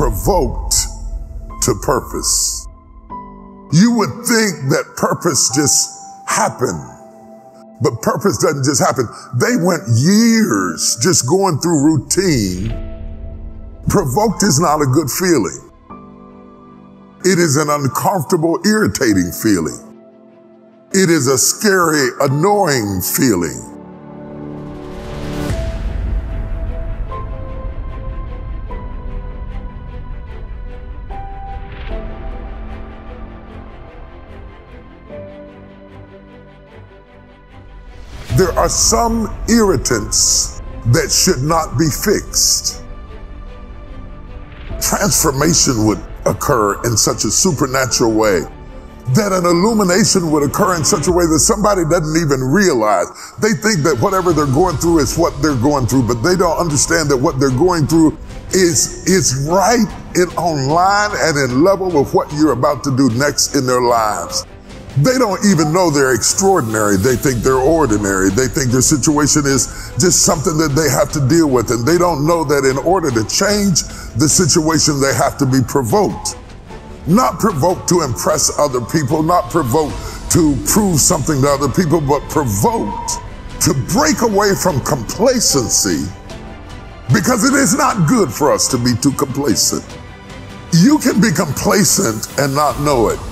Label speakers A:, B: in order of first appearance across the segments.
A: provoked to purpose. You would think that purpose just happened, but purpose doesn't just happen. They went years just going through routine. Provoked is not a good feeling. It is an uncomfortable, irritating feeling. It is a scary, annoying feeling. Are some irritants that should not be fixed. Transformation would occur in such a supernatural way that an illumination would occur in such a way that somebody doesn't even realize. They think that whatever they're going through is what they're going through, but they don't understand that what they're going through is, is right in on line and in level with what you're about to do next in their lives. They don't even know they're extraordinary. They think they're ordinary. They think their situation is just something that they have to deal with. And they don't know that in order to change the situation, they have to be provoked. Not provoked to impress other people, not provoked to prove something to other people, but provoked to break away from complacency because it is not good for us to be too complacent. You can be complacent and not know it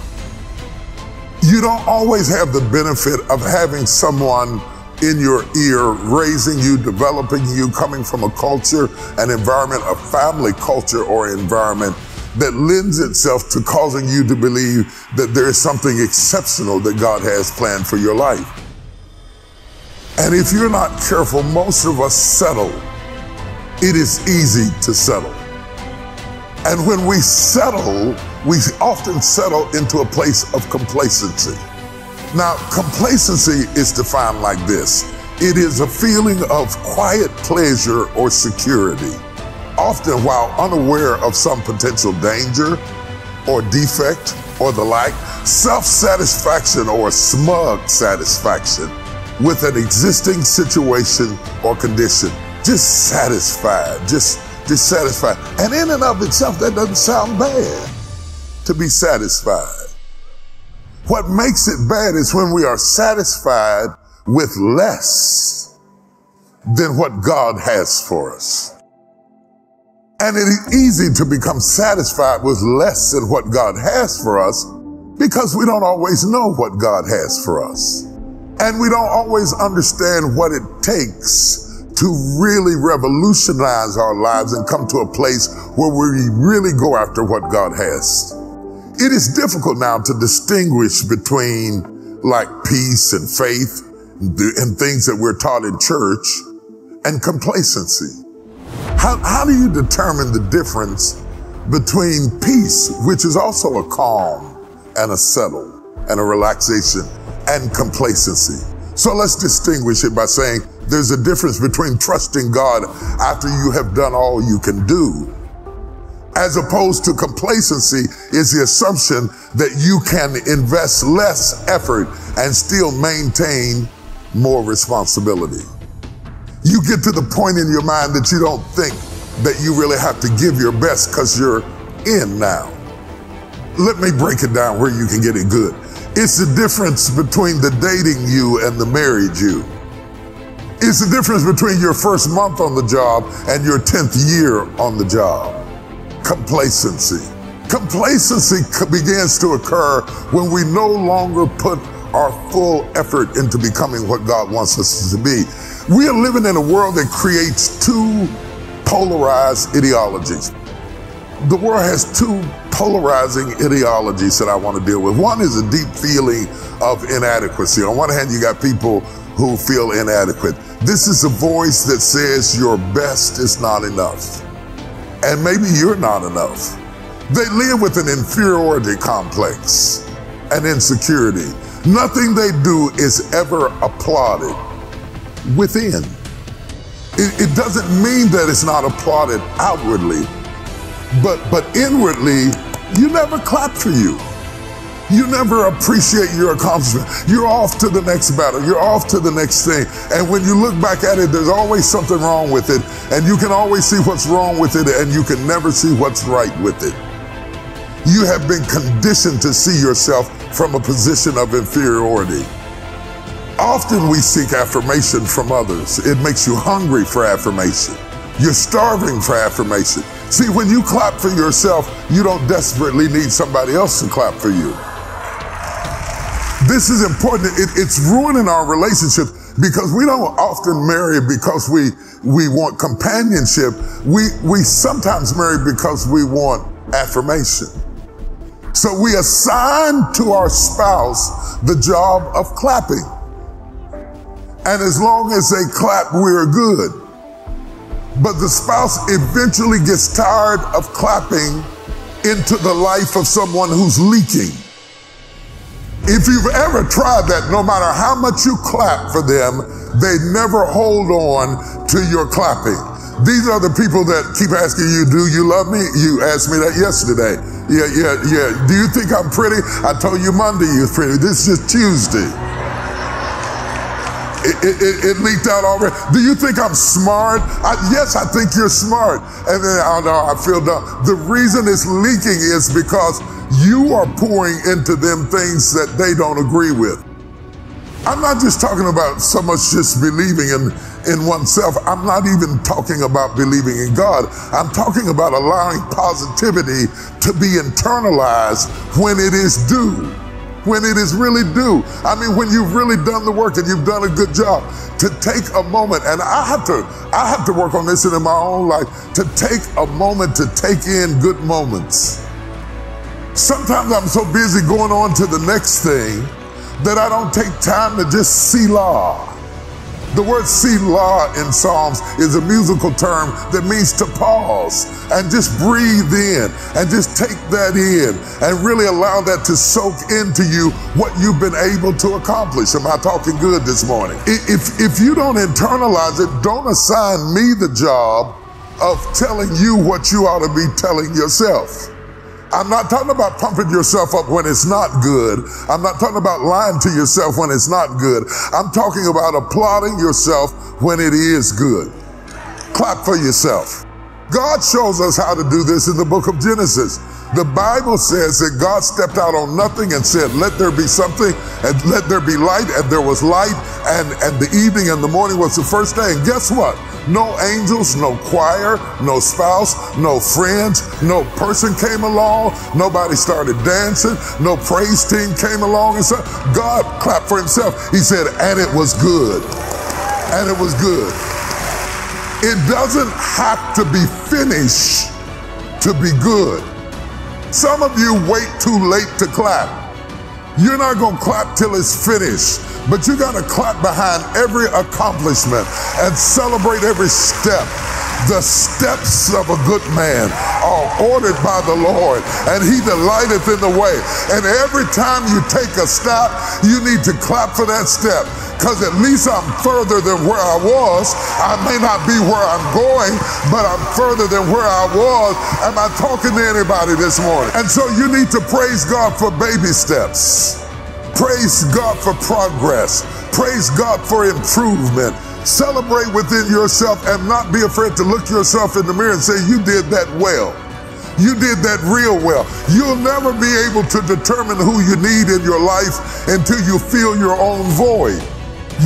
A: you don't always have the benefit of having someone in your ear, raising you, developing you, coming from a culture, an environment, a family culture or environment that lends itself to causing you to believe that there is something exceptional that God has planned for your life. And if you're not careful, most of us settle. It is easy to settle. And when we settle, we often settle into a place of complacency. Now, complacency is defined like this it is a feeling of quiet pleasure or security, often while unaware of some potential danger or defect or the like, self satisfaction or smug satisfaction with an existing situation or condition. Just satisfied, just dissatisfied. And in and of itself, that doesn't sound bad to be satisfied. What makes it bad is when we are satisfied with less than what God has for us. And it is easy to become satisfied with less than what God has for us because we don't always know what God has for us. And we don't always understand what it takes to really revolutionize our lives and come to a place where we really go after what God has. It is difficult now to distinguish between like peace and faith and things that we're taught in church and complacency. How, how do you determine the difference between peace, which is also a calm and a settle and a relaxation and complacency? So let's distinguish it by saying there's a difference between trusting God after you have done all you can do, as opposed to complacency is the assumption that you can invest less effort and still maintain more responsibility. You get to the point in your mind that you don't think that you really have to give your best because you're in now. Let me break it down where you can get it good. It's the difference between the dating you and the married you. It's the difference between your first month on the job and your 10th year on the job. Complacency. Complacency begins to occur when we no longer put our full effort into becoming what God wants us to be. We are living in a world that creates two polarized ideologies. The world has two polarizing ideologies that I want to deal with. One is a deep feeling of inadequacy. On one hand, you got people who feel inadequate. This is a voice that says your best is not enough. And maybe you're not enough. They live with an inferiority complex an insecurity. Nothing they do is ever applauded within. It, it, doesn't mean that it's not applauded outwardly, but, but inwardly, you never clap for you. You never appreciate your accomplishment. You're off to the next battle. You're off to the next thing. And when you look back at it, there's always something wrong with it. And you can always see what's wrong with it, and you can never see what's right with it. You have been conditioned to see yourself from a position of inferiority. Often we seek affirmation from others. It makes you hungry for affirmation. You're starving for affirmation. See, when you clap for yourself, you don't desperately need somebody else to clap for you. This is important. It, it's ruining our relationship because we don't often marry because we we want companionship. We we sometimes marry because we want affirmation. So we assign to our spouse the job of clapping. And as long as they clap, we're good. But the spouse eventually gets tired of clapping into the life of someone who's leaking. If you've ever tried that, no matter how much you clap for them, they never hold on to your clapping. These are the people that keep asking you, Do you love me? You asked me that yesterday. Yeah, yeah, yeah. Do you think I'm pretty? I told you Monday you're pretty. This is Tuesday. It, it, it, leaked out already. Do you think I'm smart? I, yes, I think you're smart. And then I feel dumb. The reason it's leaking is because you are pouring into them things that they don't agree with. I'm not just talking about so much just believing in, in oneself. I'm not even talking about believing in God. I'm talking about allowing positivity to be internalized when it is due when it is really due. I mean, when you've really done the work and you've done a good job, to take a moment, and I have to, I have to work on this in my own life, to take a moment to take in good moments. Sometimes I'm so busy going on to the next thing that I don't take time to just Selah. The word Selah in Psalms is a musical term that means to pause and just breathe in and just take that in and really allow that to soak into you what you've been able to accomplish. Am I talking good this morning? If, if you don't internalize it, don't assign me the job of telling you what you ought to be telling yourself. I'm not talking about pumping yourself up when it's not good. I'm not talking about lying to yourself when it's not good. I'm talking about applauding yourself when it is good. Clap for yourself. God shows us how to do this in the book of Genesis. The Bible says that God stepped out on nothing and said, Let there be something, and let there be light, and there was light, and, and the evening and the morning was the first day. And guess what? No angels, no choir, no spouse, no friends, no person came along. Nobody started dancing. No praise team came along and said, God clapped for himself. He said, and it was good. And it was good. It doesn't have to be finished to be good. Some of you wait too late to clap. You're not going to clap till it's finished. But you got to clap behind every accomplishment and celebrate every step. The steps of a good man are ordered by the Lord, and he delighteth in the way. And every time you take a step, you need to clap for that step because at least I'm further than where I was. I may not be where I'm going, but I'm further than where I was. Am I talking to anybody this morning? And so you need to praise God for baby steps. Praise God for progress. Praise God for improvement. Celebrate within yourself and not be afraid to look yourself in the mirror and say, You did that well. You did that real well. You'll never be able to determine who you need in your life until you feel your own void.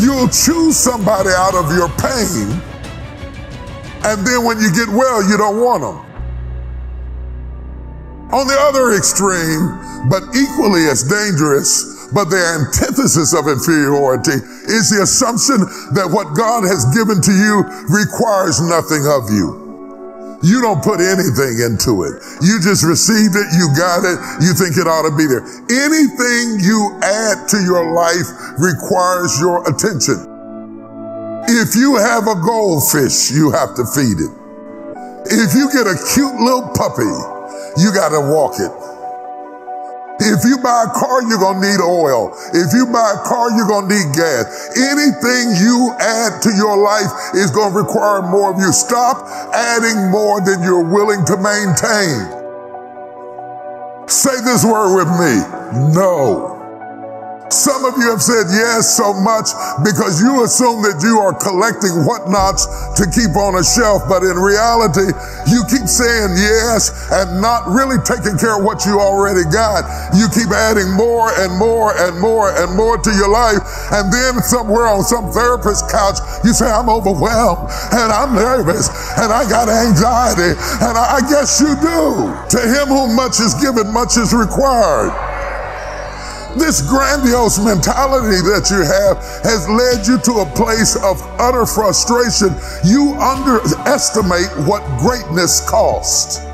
A: You'll choose somebody out of your pain, and then when you get well, you don't want them. On the other extreme, but equally as dangerous, but the antithesis of inferiority is the assumption that what God has given to you requires nothing of you. You don't put anything into it. You just received it, you got it, you think it ought to be there. Anything you add to your life requires your attention. If you have a goldfish, you have to feed it. If you get a cute little puppy, you got to walk it. If you buy a car, you're going to need oil. If you buy a car, you're going to need gas. Anything you add to your life is going to require more of you. Stop adding more than you're willing to maintain. Say this word with me. No. Some of you have said yes so much because you assume that you are collecting whatnots to keep on a shelf, but in reality, you keep saying yes and not really taking care of what you already got. You keep adding more and more and more and more to your life. And then somewhere on some therapist couch, you say, I'm overwhelmed and I'm nervous and I got anxiety. And I guess you do. To him whom much is given, much is required. This grandiose mentality that you have has led you to a place of utter frustration. You underestimate what greatness costs.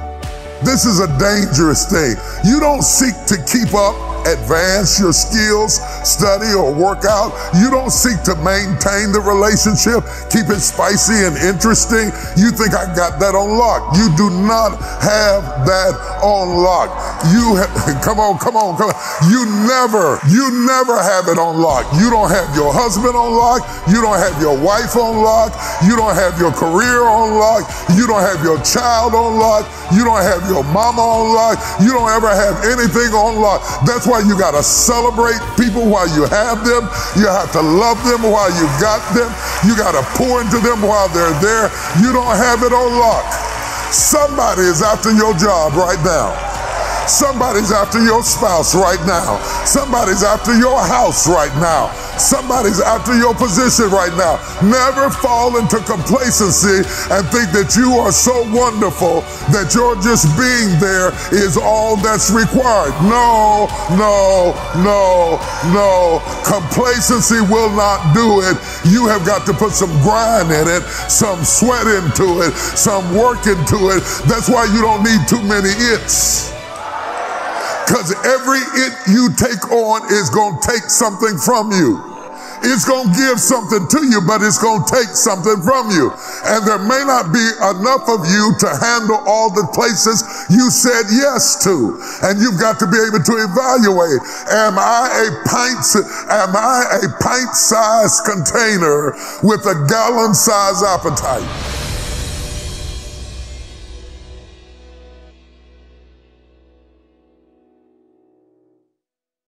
A: This is a dangerous thing. You don't seek to keep up advance your skills, study or work out. You don't seek to maintain the relationship, keep it spicy and interesting. You think I got that on lock. You do not have that on lock. You come on, come on, come on. You never, you never have it on lock. You don't have your husband on lock. You don't have your wife on lock. You don't have your career on lock. You don't have your child on lock. You don't have your mama on lock. You don't ever have anything on lock. That's why you got to celebrate people while you have them. You have to love them while you got them. You got to pour into them while they're there. You don't have it on lock. Somebody is after your job right now. Somebody's after your spouse right now. Somebody's after your house right now. Somebody's after your position right now. Never fall into complacency and think that you are so wonderful that your just being there is all that's required. No, no, no, no. Complacency will not do it. You have got to put some grind in it, some sweat into it, some work into it. That's why you don't need too many its. Because every it you take on is going to take something from you. It's going to give something to you, but it's going to take something from you. And there may not be enough of you to handle all the places you said yes to. And you've got to be able to evaluate, am I a pint, am I a pint sized container with a gallon size appetite?